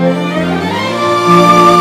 Música